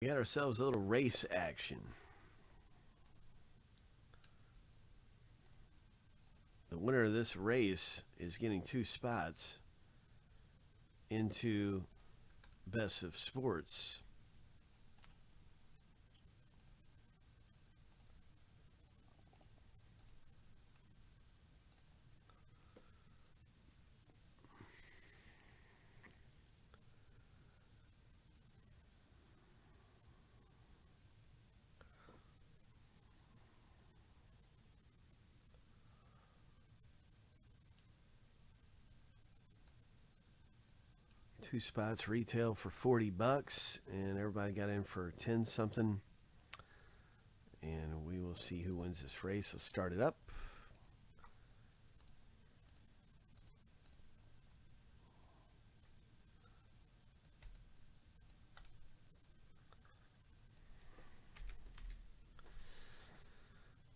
We got ourselves a little race action. The winner of this race is getting two spots into Best of Sports. Two spots retail for 40 bucks, and everybody got in for 10 something. And we will see who wins this race. Let's start it up.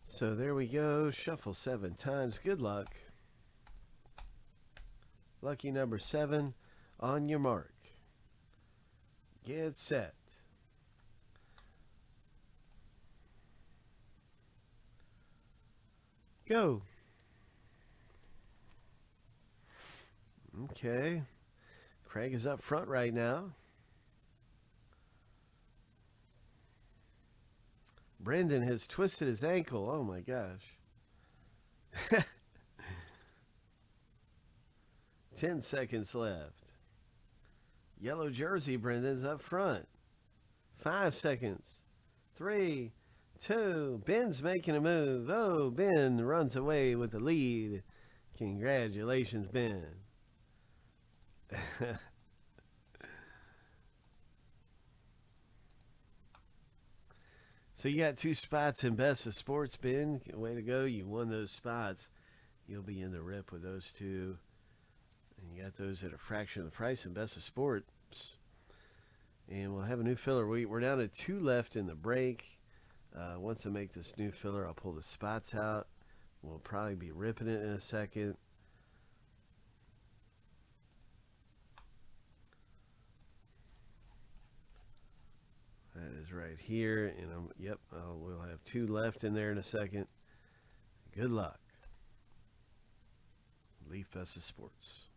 So there we go. Shuffle seven times. Good luck. Lucky number seven. On your mark. Get set. Go. Okay. Craig is up front right now. Brendan has twisted his ankle. Oh my gosh. 10 seconds left. Yellow jersey, Brendan's up front. Five seconds. Three, two. Ben's making a move. Oh, Ben runs away with the lead. Congratulations, Ben. so you got two spots in Best of Sports, Ben. Way to go. You won those spots. You'll be in the rip with those two. And you got those at a fraction of the price in Best of Sports. And we'll have a new filler. We, we're down to two left in the break. Uh, once I make this new filler, I'll pull the spots out. We'll probably be ripping it in a second. That is right here. And I'm, yep, we'll have two left in there in a second. Good luck. Leaf Best of Sports.